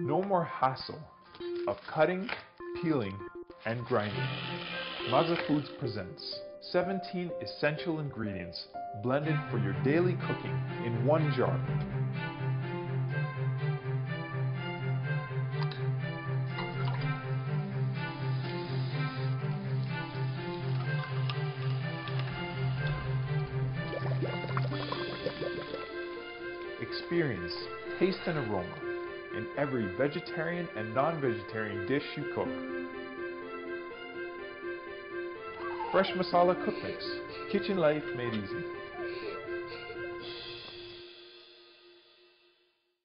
No more hassle of cutting, peeling, and grinding. Maza Foods presents 17 essential ingredients blended for your daily cooking in one jar. Experience taste and aroma in every vegetarian and non-vegetarian dish you cook. Fresh Masala Cook Mix, kitchen life made easy.